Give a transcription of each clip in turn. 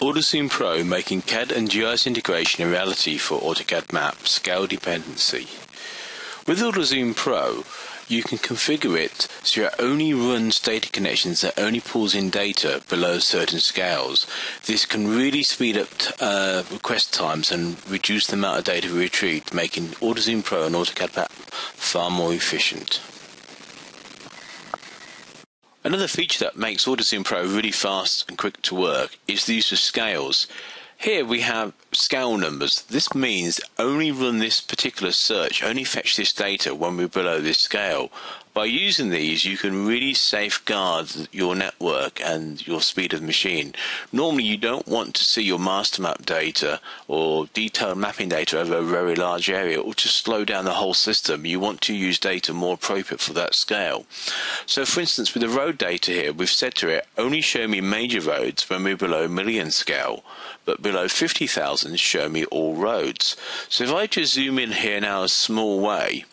AutoZoom Pro making CAD and GIS integration a reality for AutoCAD map scale dependency. With AutoZoom Pro, you can configure it so it only runs data connections that only pulls in data below certain scales. This can really speed up uh, request times and reduce the amount of data we retrieve, making AutoZoom Pro and AutoCAD map far more efficient. Another feature that makes AutoZoom Pro really fast and quick to work is the use of scales. Here we have scale numbers. This means only run this particular search, only fetch this data when we're below this scale. By using these, you can really safeguard your network and your speed of machine. Normally, you don't want to see your master map data or detailed mapping data over a very large area or to slow down the whole system. You want to use data more appropriate for that scale. So, for instance, with the road data here, we've said to it only show me major roads when we're below million scale, but below 50,000 show me all roads. So, if I just zoom in here now a small way,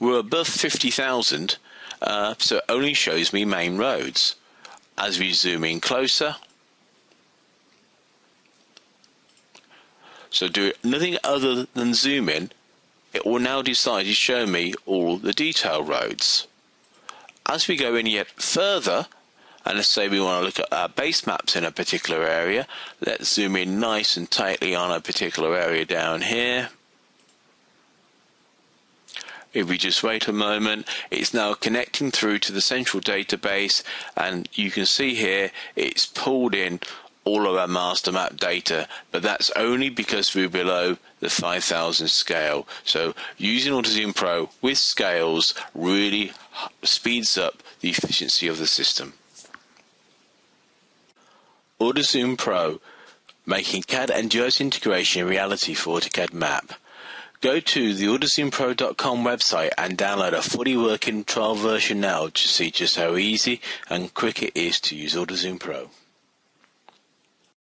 we're above 50,000, uh, so it only shows me main roads. As we zoom in closer, so do nothing other than zoom in, it will now decide to show me all the detail roads. As we go in yet further, and let's say we want to look at our base maps in a particular area, let's zoom in nice and tightly on a particular area down here. If we just wait a moment, it's now connecting through to the central database and you can see here it's pulled in all of our master map data, but that's only because we're below the 5000 scale. So using AutoZoom Pro with scales really speeds up the efficiency of the system. AutoZoom Pro, making CAD and GIS integration a reality for AutoCAD Map. Go to the AutoZoomPro.com website and download a fully working trial version now to see just how easy and quick it is to use AutoZoom Pro.